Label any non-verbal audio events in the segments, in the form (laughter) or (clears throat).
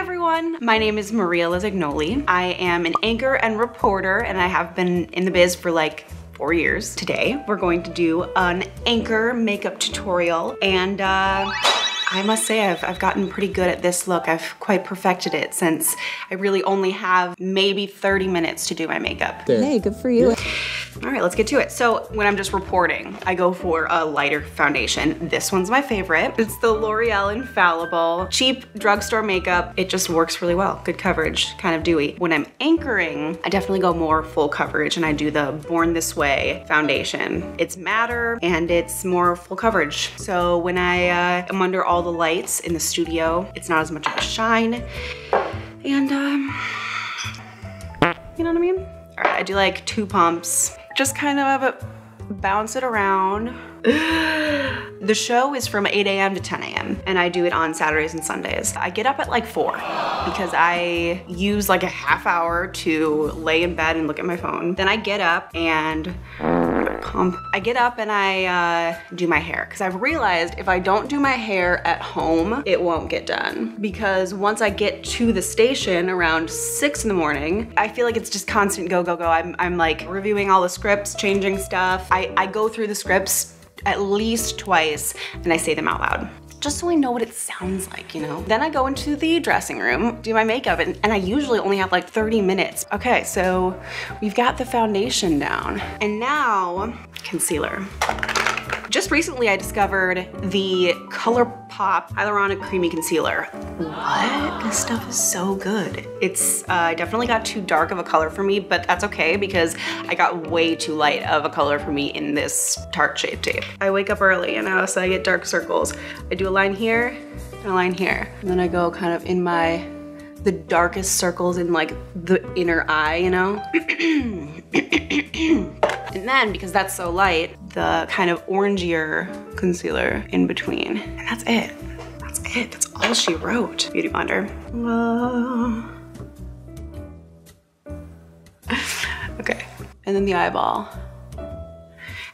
everyone. My name is Maria Lisignoli. I am an anchor and reporter and I have been in the biz for like four years. Today, we're going to do an anchor makeup tutorial and uh, I must say I've, I've gotten pretty good at this look. I've quite perfected it since I really only have maybe 30 minutes to do my makeup. Hey, good for you. All right, let's get to it. So when I'm just reporting, I go for a lighter foundation. This one's my favorite. It's the L'Oreal Infallible. Cheap drugstore makeup. It just works really well. Good coverage, kind of dewy. When I'm anchoring, I definitely go more full coverage and I do the Born This Way foundation. It's matter and it's more full coverage. So when I uh, am under all the lights in the studio, it's not as much of a shine. And um, you know what I mean? All right, I do like two pumps just kind of bounce it around. (gasps) the show is from 8 a.m. to 10 a.m. and I do it on Saturdays and Sundays. I get up at like 4 because I use like a half hour to lay in bed and look at my phone. Then I get up and pump. I get up and I uh, do my hair because I've realized if I don't do my hair at home, it won't get done. Because once I get to the station around six in the morning, I feel like it's just constant go, go, go. I'm, I'm like reviewing all the scripts, changing stuff. I, I go through the scripts at least twice and I say them out loud just so I know what it sounds like, you know? Then I go into the dressing room, do my makeup, and, and, I usually only have like 30 minutes. Okay, so we've got the foundation down. And now, concealer. Just recently I discovered the ColourPop Hyaluronic Creamy Concealer. What? This stuff is so good. It's uh, definitely got too dark of a color for me, but that's okay because I got way too light of a color for me in this Tarte Shape Tape. I wake up early and now so I get dark circles. I do a line here and a line here. And then I go kind of in my the darkest circles in like the inner eye, you know? (clears throat) and then, because that's so light, the kind of orangier concealer in between. And that's it. That's it. That's all she wrote. Beauty Blender. Ah. (laughs) okay. And then the eyeball.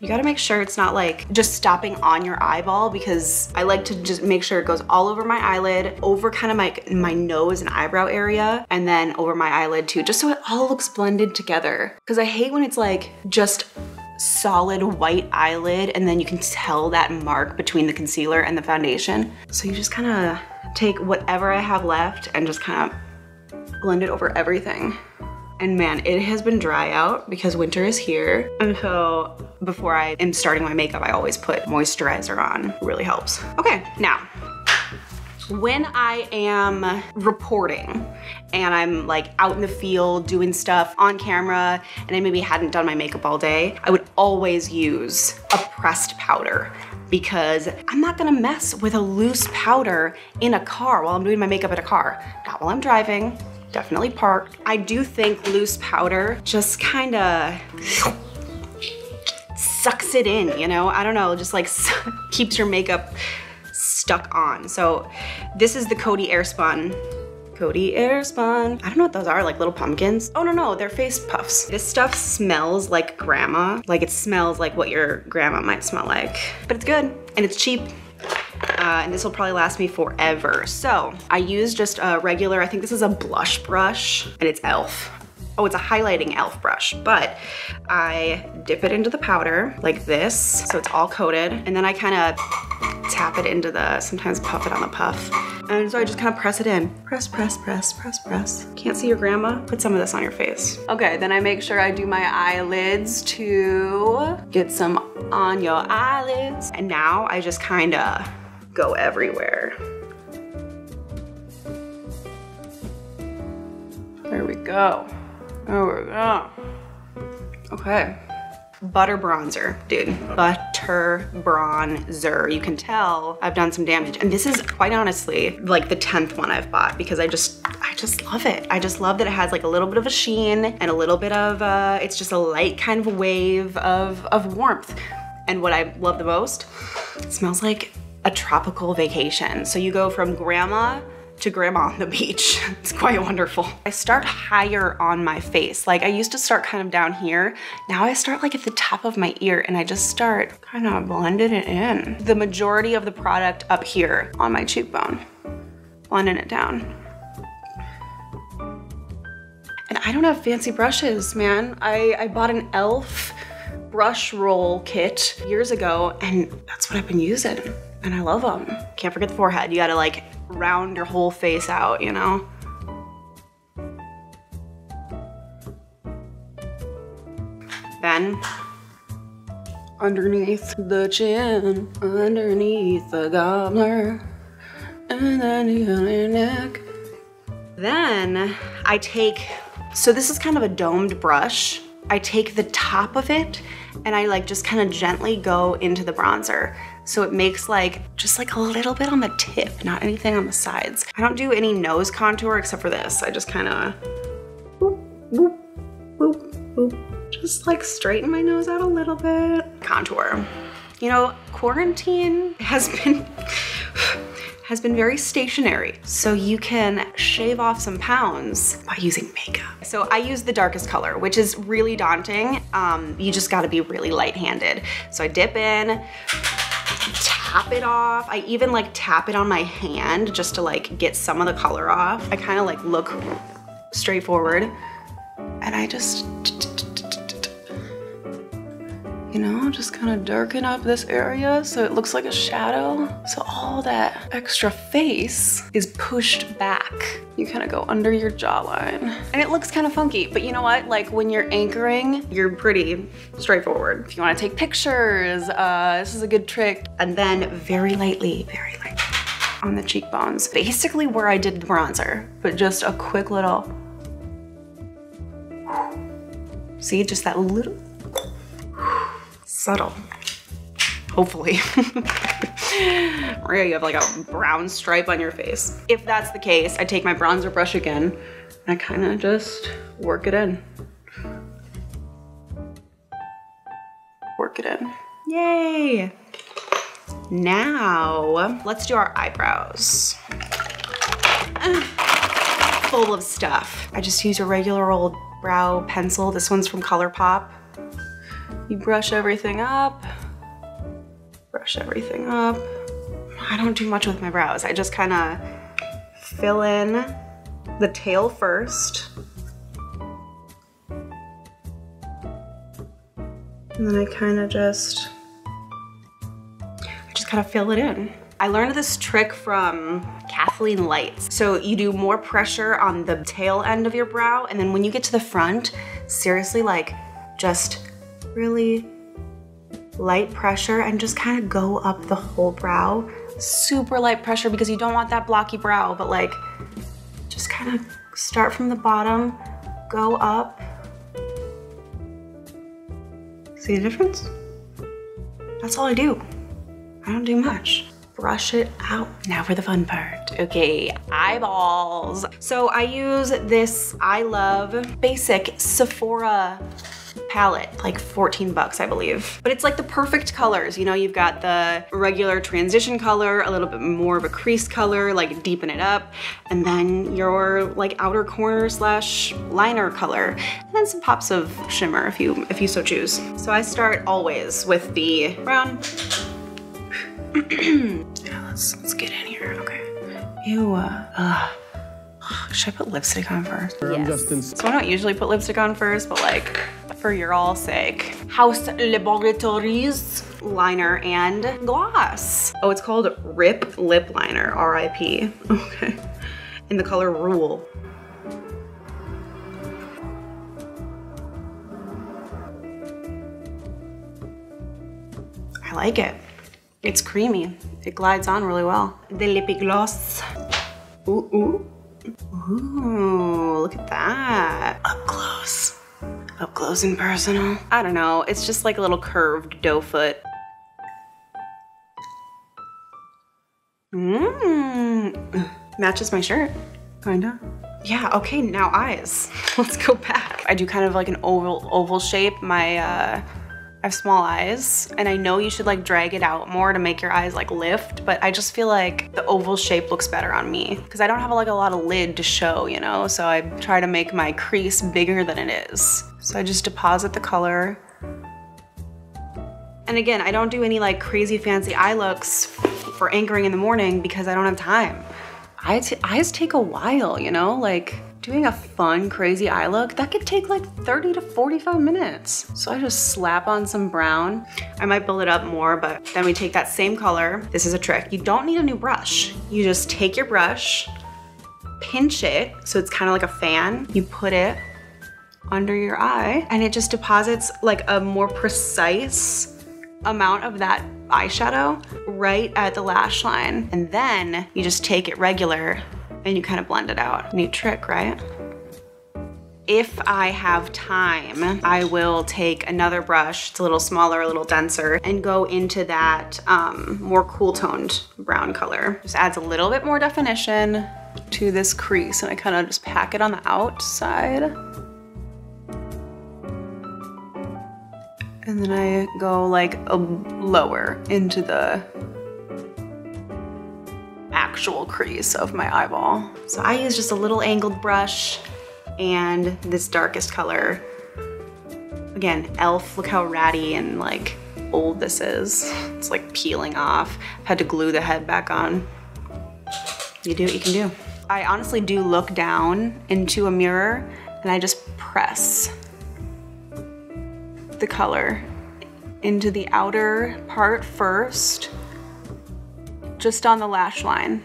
You gotta make sure it's not like just stopping on your eyeball because I like to just make sure it goes all over my eyelid, over kind of my, my nose and eyebrow area, and then over my eyelid too, just so it all looks blended together. Because I hate when it's like just solid white eyelid and then you can tell that mark between the concealer and the foundation. So you just kind of take whatever I have left and just kind of blend it over everything. And man, it has been dry out because winter is here. And so before I am starting my makeup, I always put moisturizer on. It really helps. Okay, now, when I am reporting and I'm like out in the field doing stuff on camera and I maybe hadn't done my makeup all day, I would always use a pressed powder because I'm not gonna mess with a loose powder in a car while I'm doing my makeup in a car. Not while I'm driving, definitely parked. I do think loose powder just kinda sucks it in, you know? I don't know, just like (laughs) keeps your makeup stuck on. So this is the Coty Airspun Coty Airspun. I don't know what those are, like little pumpkins. Oh no, no, they're face puffs. This stuff smells like grandma. Like it smells like what your grandma might smell like. But it's good and it's cheap uh, and this will probably last me forever. So I use just a regular, I think this is a blush brush and it's e.l.f. Oh, it's a highlighting e.l.f. brush, but I dip it into the powder like this, so it's all coated, and then I kind of tap it into the, sometimes puff it on the puff. And so I just kind of press it in. Press, press, press, press, press. Can't see your grandma? Put some of this on your face. Okay, then I make sure I do my eyelids to get some on your eyelids. And now I just kind of go everywhere. There we go. There we go. Okay. Butter bronzer, dude. Butter bronzer. You can tell I've done some damage. And this is quite honestly like the 10th one I've bought because I just, I just love it. I just love that it has like a little bit of a sheen and a little bit of, uh, it's just a light kind of wave of, of warmth. And what I love the most, smells like a tropical vacation. So you go from grandma to grandma on the beach. (laughs) It's quite wonderful. I start higher on my face. Like I used to start kind of down here. Now I start like at the top of my ear and I just start kind of blending it in. The majority of the product up here on my cheekbone, blending it down. And I don't have fancy brushes, man. I, I bought an e.l.f. brush roll kit years ago and that's what I've been using and I love them. Can't forget the forehead. You gotta like round your whole face out, you know? Then underneath the chin, underneath the gobbler, and then your neck. Then I take, so this is kind of a domed brush. I take the top of it and I like just kind of gently go into the bronzer. So it makes like, just like a little bit on the tip, not anything on the sides. I don't do any nose contour except for this. I just kind of, boop, boop, boop, boop. Just like straighten my nose out a little bit. Contour. You know, quarantine has been, (sighs) has been very stationary. So you can shave off some pounds by using makeup. So I use the darkest color, which is really daunting. Um, you just gotta be really light-handed. So I dip in, tap it off. I even like tap it on my hand just to like get some of the color off. I kind of like look straightforward and I just you know, just kind of darken up this area so it looks like a shadow. So all that extra face is pushed back. You kind of go under your jawline. And it looks kind of funky, but you know what? Like when you're anchoring, you're pretty straightforward. If you wanna take pictures, uh, this is a good trick. And then very lightly, very lightly on the cheekbones. Basically where I did the bronzer, but just a quick little, see, just that little subtle. Hopefully. (laughs) Maria, you have like a brown stripe on your face. If that's the case, I take my bronzer brush again and I kind of just work it in. Work it in. Yay! Now, let's do our eyebrows. Full of stuff. I just use a regular old brow pencil. This one's from ColourPop. You brush everything up, brush everything up. I don't do much with my brows. I just kind of fill in the tail first. And then I kind of just, I just kind of fill it in. I learned this trick from Kathleen Lights. So you do more pressure on the tail end of your brow, and then when you get to the front, seriously, like, just really light pressure and just kind of go up the whole brow. Super light pressure because you don't want that blocky brow, but like just kind of start from the bottom, go up. See the difference? That's all I do. I don't do much. Brush it out. Now for the fun part. Okay, eyeballs. So I use this I Love Basic Sephora palette, like 14 bucks, I believe. But it's like the perfect colors. You know, you've got the regular transition color, a little bit more of a crease color, like deepen it up, and then your like outer corner slash liner color, and then some pops of shimmer if you, if you so choose. So I start always with the brown. (clears throat) yeah, let's, let's get in here, okay. Ew, uh, uh. Should I put lipstick on first? Yes. So I don't usually put lipstick on first, but like for your all sake. Haus Laboratories liner and gloss. Oh, it's called Rip Lip Liner, R-I-P. (laughs) Okay. In the color Rule. I like it. It's creamy. It glides on really well. The lippy gloss. Ooh, ooh. Ooh, look at that. Close and personal. I don't know, it's just like a little curved doe foot. Mmm. Matches my shirt, kinda. Yeah, okay, now eyes. (laughs) Let's go back. I do kind of like an oval oval shape. My uh, I have small eyes and I know you should like drag it out more to make your eyes like lift, but I just feel like the oval shape looks better on me because I don't have like a lot of lid to show, you know? So I try to make my crease bigger than it is. So I just deposit the color. And again, I don't do any like crazy fancy eye looks for anchoring in the morning because I don't have time. Eyes, eyes take a while, you know? Like doing a fun, crazy eye look, that could take like 30 to 45 minutes. So I just slap on some brown. I might build it up more, but then we take that same color. This is a trick. You don't need a new brush. You just take your brush, pinch it, so it's kind of like a fan. You put it under your eye and it just deposits like a more precise amount of that eyeshadow right at the lash line. And then you just take it regular and you kind of blend it out. Neat trick, right? If I have time, I will take another brush, it's a little smaller, a little denser, and go into that um, more cool toned brown color. Just adds a little bit more definition to this crease and I kind of just pack it on the outside. And then I go like a lower into the actual crease of my eyeball. So I use just a little angled brush and this darkest color. Again, e.l.f., look how ratty and like old this is. It's like peeling off. I've had to glue the head back on. You do what you can do. I honestly do look down into a mirror and I just press the color into the outer part first, just on the lash line.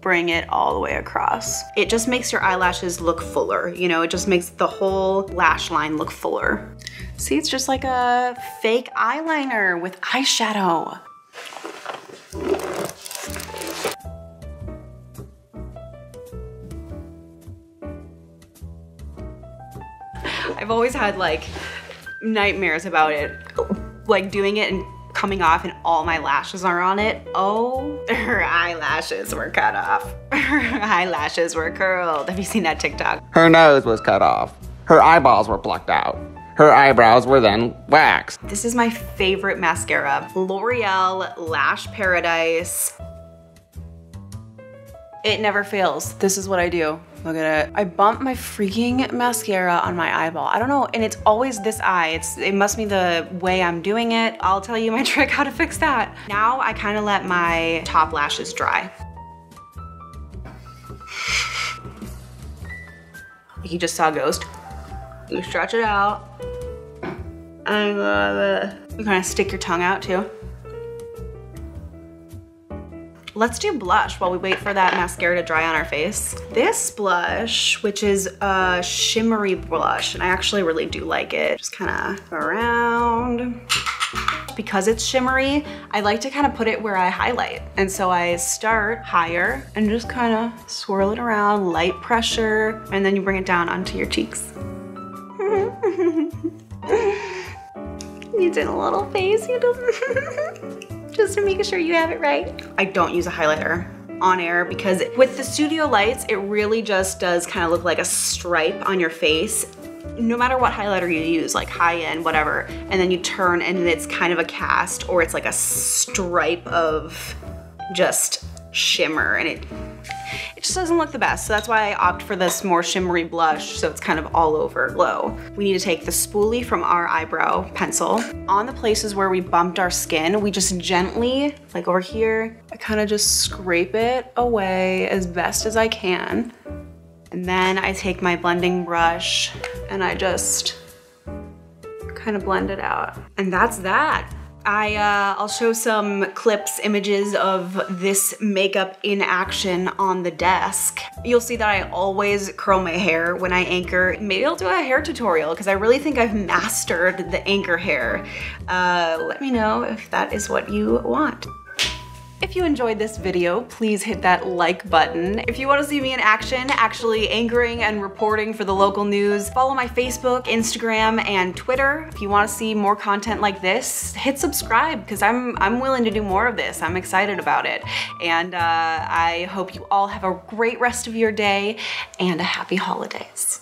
Bring it all the way across. It just makes your eyelashes look fuller, you know, it just makes the whole lash line look fuller. See, it's just like a fake eyeliner with eyeshadow. I've always had like nightmares about it, like doing it and coming off and all my lashes are on it. Oh, (laughs) (laughs) her eyelashes were cut off. Her eyelashes were curled. Have you seen that TikTok? Her nose was cut off. Her eyeballs were plucked out. Her eyebrows were then waxed. This is my favorite mascara. L'Oreal Lash Paradise. It never fails. This is what I do. Look at it. I bump my freaking mascara on my eyeball. I don't know, and it's always this eye. It's It must be the way I'm doing it. I'll tell you my (laughs) trick how to fix that. Now I kind of let my top lashes dry. You just saw a ghost. You stretch it out. I love it. You kind of stick your tongue out too. Let's do blush while we wait for that mascara to dry on our face. This blush, which is a shimmery blush, and I actually really do like it. Just kind of around. Because it's shimmery, I like to kind of put it where I highlight. And so I start higher and just kind of swirl it around, light pressure, and then you bring it down onto your cheeks. (laughs) you did a little face, you know? (laughs) just to make sure you have it right. I don't use a highlighter on air because with the studio lights, it really just does kind of look like a stripe on your face no matter what highlighter you use, like high end, whatever, and then you turn and it's kind of a cast or it's like a stripe of just shimmer and it it just doesn't look the best. So that's why I opt for this more shimmery blush so it's kind of all over glow. We need to take the spoolie from our eyebrow pencil. On the places where we bumped our skin, we just gently, like over here, I kind of just scrape it away as best as I can. And then I take my blending brush and I just kind of blend it out. And that's that. I, uh, I'll show some clips, images of this makeup in action on the desk. You'll see that I always curl my hair when I anchor. Maybe I'll do a hair tutorial because I really think I've mastered the anchor hair. Uh, let me know if that is what you want. If you enjoyed this video, please hit that like button. If you want to see me in action, actually anchoring and reporting for the local news, follow my Facebook, Instagram, and Twitter. If you want to see more content like this, hit subscribe because I'm, I'm willing to do more of this. I'm excited about it. And uh, I hope you all have a great rest of your day and a happy holidays.